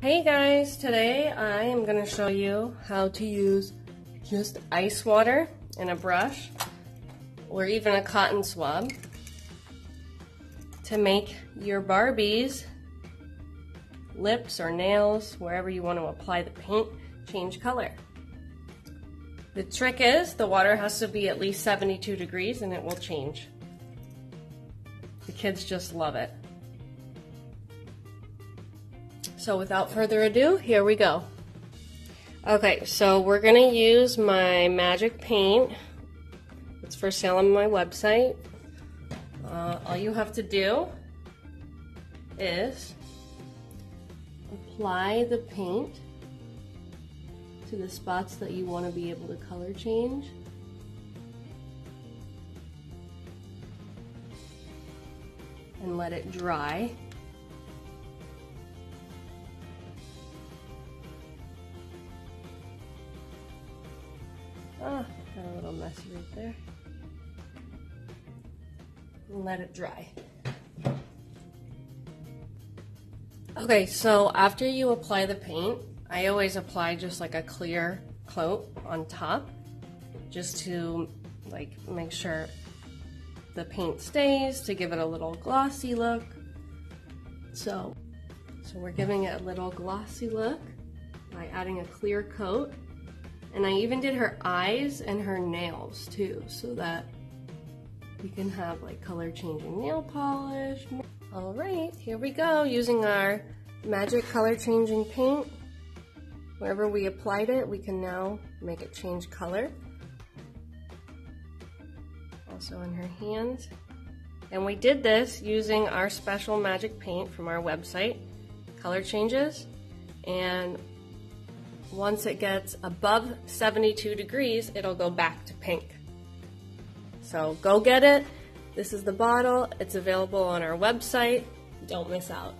Hey guys, today I am going to show you how to use just ice water and a brush or even a cotton swab to make your Barbies lips or nails, wherever you want to apply the paint, change color. The trick is the water has to be at least 72 degrees and it will change. The kids just love it. So without further ado, here we go. Okay, so we're gonna use my magic paint. It's for sale on my website. Uh, all you have to do is apply the paint to the spots that you want to be able to color change. And let it dry. Ah, got a little messy right there. And let it dry. Okay, so after you apply the paint, I always apply just like a clear coat on top just to like make sure the paint stays to give it a little glossy look. So, so we're giving it a little glossy look by adding a clear coat and I even did her eyes and her nails too, so that we can have like color changing nail polish. All right, here we go, using our magic color changing paint. Wherever we applied it, we can now make it change color. Also in her hands. And we did this using our special magic paint from our website, Color Changes. And once it gets above 72 degrees, it'll go back to pink. So go get it. This is the bottle. It's available on our website. Don't miss out.